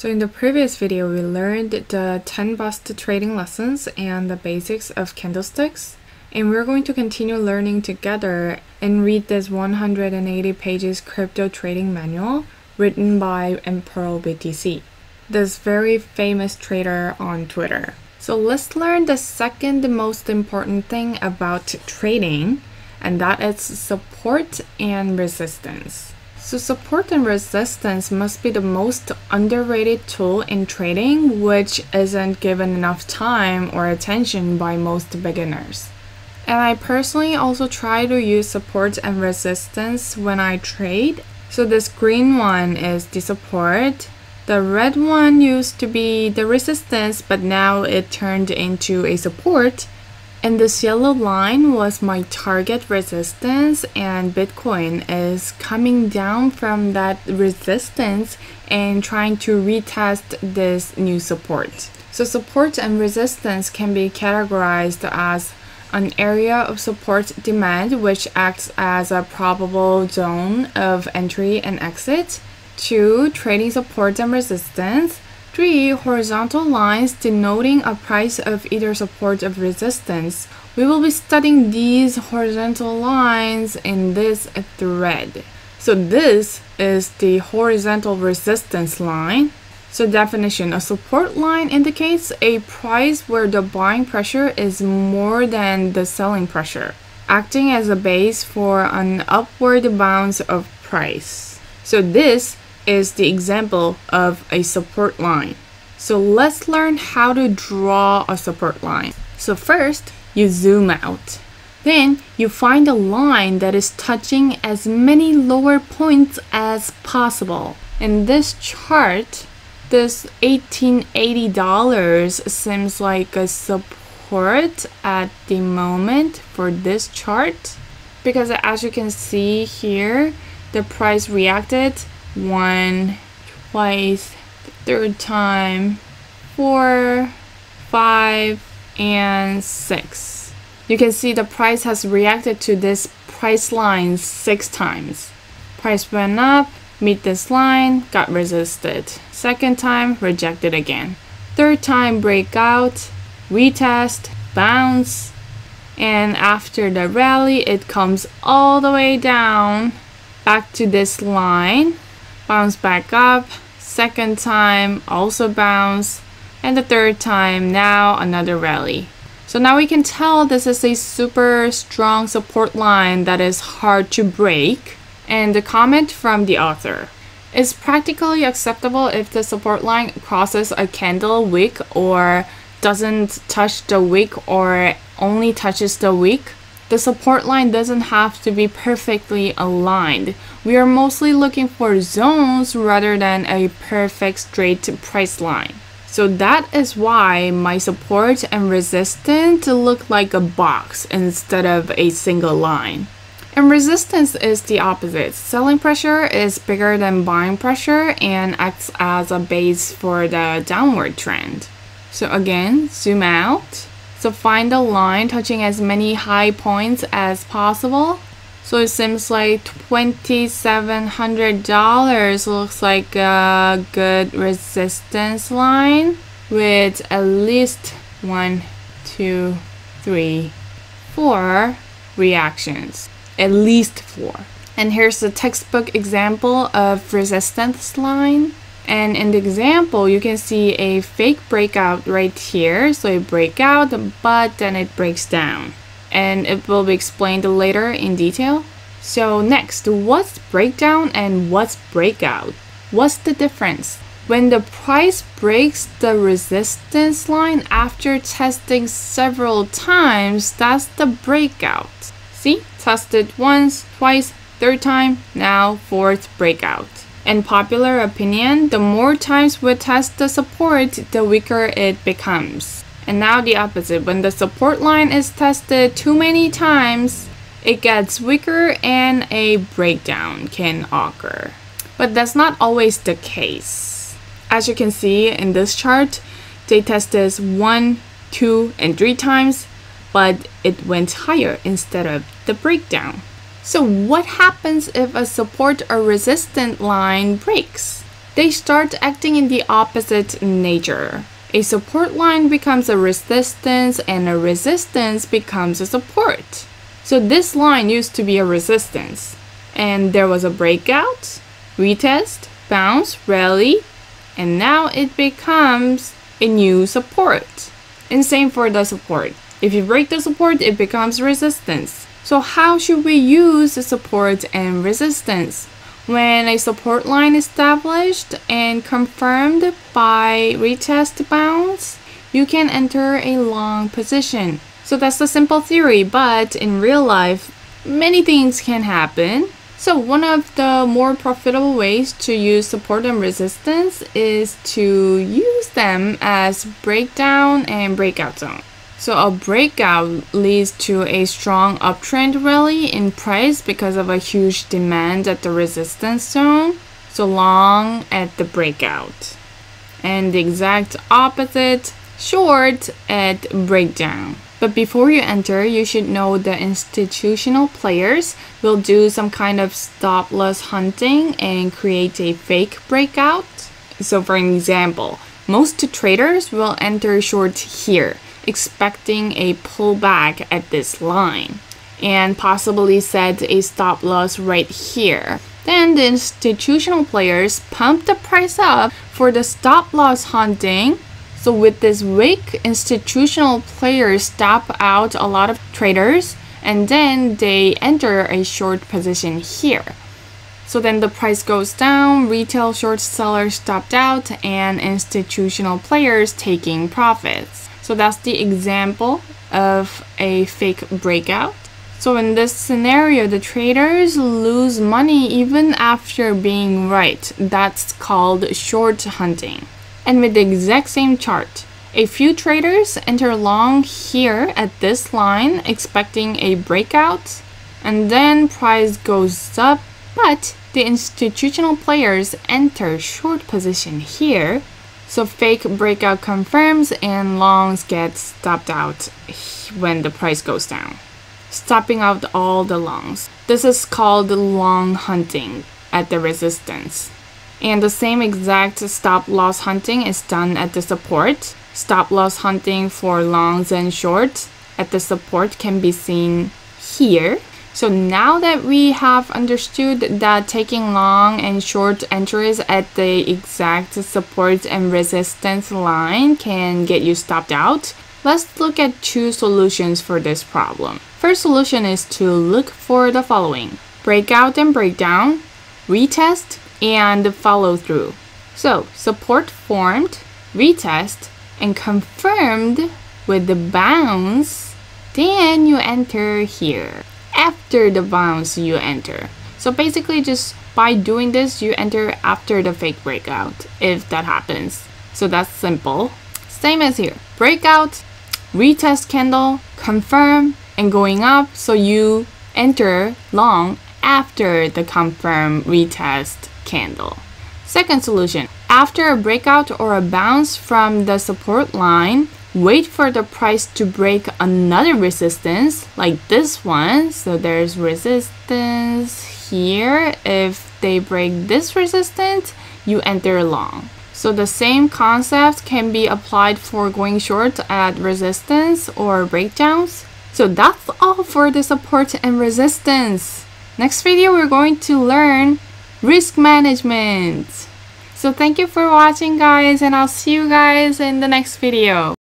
So in the previous video, we learned the 10 bust trading lessons and the basics of candlesticks. And we're going to continue learning together and read this 180 pages crypto trading manual written by Emperor BTC, this very famous trader on Twitter. So let's learn the second most important thing about trading, and that is support and resistance. So support and resistance must be the most underrated tool in trading, which isn't given enough time or attention by most beginners. And I personally also try to use support and resistance when I trade. So this green one is the support. The red one used to be the resistance, but now it turned into a support. And this yellow line was my target resistance and Bitcoin is coming down from that resistance and trying to retest this new support. So support and resistance can be categorized as an area of support demand which acts as a probable zone of entry and exit. Two, trading support and resistance. 3. Horizontal lines denoting a price of either support or resistance. We will be studying these horizontal lines in this thread. So this is the horizontal resistance line. So definition, a support line indicates a price where the buying pressure is more than the selling pressure, acting as a base for an upward bounce of price. So this is the example of a support line. So let's learn how to draw a support line. So first, you zoom out. Then you find a line that is touching as many lower points as possible. In this chart, this $1880 seems like a support at the moment for this chart because as you can see here, the price reacted one, twice, third time, four, five, and six. You can see the price has reacted to this price line six times. Price went up, meet this line, got resisted. Second time, rejected again. Third time, breakout, retest, bounce, and after the rally, it comes all the way down back to this line bounce back up, second time also bounce, and the third time now another rally. So now we can tell this is a super strong support line that is hard to break. And the comment from the author is practically acceptable if the support line crosses a candle wick or doesn't touch the wick or only touches the wick the support line doesn't have to be perfectly aligned. We are mostly looking for zones rather than a perfect straight price line. So that is why my support and resistance look like a box instead of a single line. And resistance is the opposite. Selling pressure is bigger than buying pressure and acts as a base for the downward trend. So again, zoom out so find a line touching as many high points as possible. So it seems like $2,700 looks like a good resistance line with at least one, two, three, four reactions. At least four. And here's the textbook example of resistance line. And in the example, you can see a fake breakout right here. So it break out, but then it breaks down. And it will be explained later in detail. So next, what's breakdown and what's breakout? What's the difference? When the price breaks the resistance line after testing several times, that's the breakout. See, tested once, twice, third time, now fourth breakout. In popular opinion, the more times we test the support, the weaker it becomes. And now the opposite. When the support line is tested too many times, it gets weaker and a breakdown can occur. But that's not always the case. As you can see in this chart, they tested one, two, and three times, but it went higher instead of the breakdown. So what happens if a support or resistant line breaks? they start acting in the opposite nature. A support line becomes a resistance and a resistance becomes a support. So this line used to be a resistance and there was a breakout, retest, bounce, rally, and now it becomes a new support. And same for the support. If you break the support, it becomes resistance. So how should we use the support and resistance? When a support line is established and confirmed by retest bounce, you can enter a long position. So that's the simple theory, but in real life, many things can happen. So one of the more profitable ways to use support and resistance is to use them as breakdown and breakout zone. So a breakout leads to a strong uptrend rally in price because of a huge demand at the resistance zone, so long at the breakout. And the exact opposite, short at breakdown. But before you enter, you should know the institutional players will do some kind of stop loss hunting and create a fake breakout. So, for example, most traders will enter short here, expecting a pullback at this line, and possibly set a stop loss right here. Then the institutional players pump the price up for the stop loss hunting so with this weak, institutional players stop out a lot of traders and then they enter a short position here. So then the price goes down, retail short sellers stopped out, and institutional players taking profits. So that's the example of a fake breakout. So in this scenario, the traders lose money even after being right. That's called short hunting and with the exact same chart. A few traders enter long here at this line expecting a breakout and then price goes up but the institutional players enter short position here so fake breakout confirms and longs get stopped out when the price goes down stopping out all the longs this is called long hunting at the resistance and the same exact stop loss hunting is done at the support. Stop loss hunting for longs and shorts at the support can be seen here. So now that we have understood that taking long and short entries at the exact support and resistance line can get you stopped out, let's look at two solutions for this problem. First solution is to look for the following. Breakout and breakdown, retest, and follow through. So, support formed, retest, and confirmed with the bounce, then you enter here. After the bounce, you enter. So basically, just by doing this, you enter after the fake breakout, if that happens. So that's simple. Same as here. Breakout, retest candle, confirm, and going up, so you enter long after the confirm retest candle. Second solution, after a breakout or a bounce from the support line, wait for the price to break another resistance like this one. So there's resistance here. If they break this resistance, you enter long. So the same concept can be applied for going short at resistance or breakdowns. So that's all for the support and resistance. Next video, we're going to learn risk management. So thank you for watching guys and I'll see you guys in the next video.